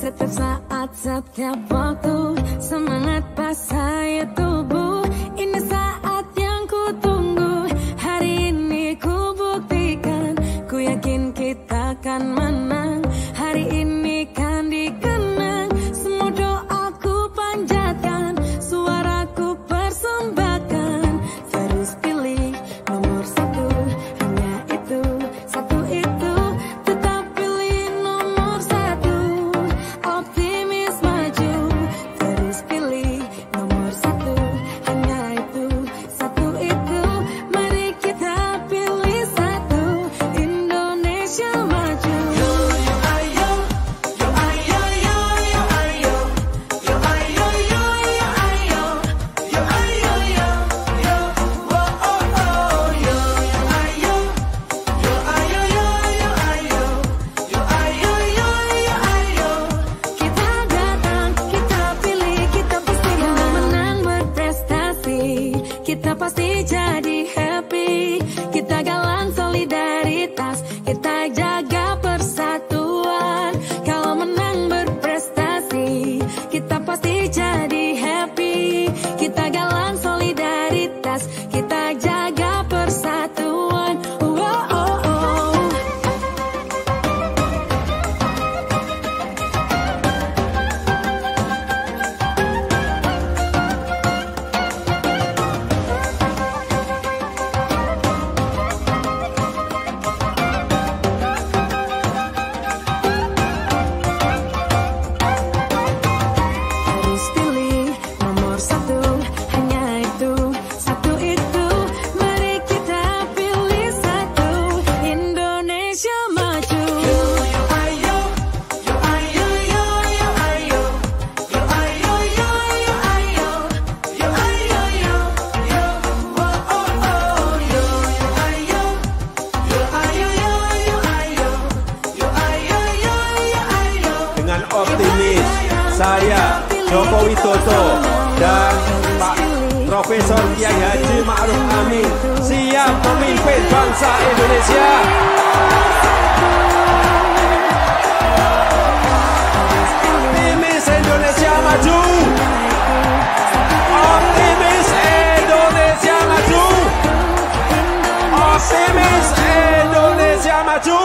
Setiap saat, setiap waktu Semangat pas saya tubuh. Ini saat yang ku tunggu Hari ini ku buktikan. Ku yakin kita akan saya Joko Widodo dan Pak Profesor Kiai Haji Ma'ruf Amin siap memimpin bangsa Indonesia. Optimis Indonesia maju. Optimis Indonesia maju. Optimis Indonesia maju.